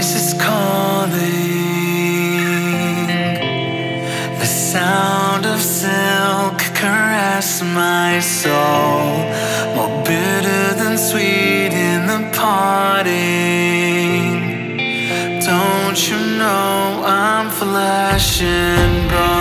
voice is calling. The sound of silk caress my soul, more bitter than sweet in the parting. Don't you know I'm flashing?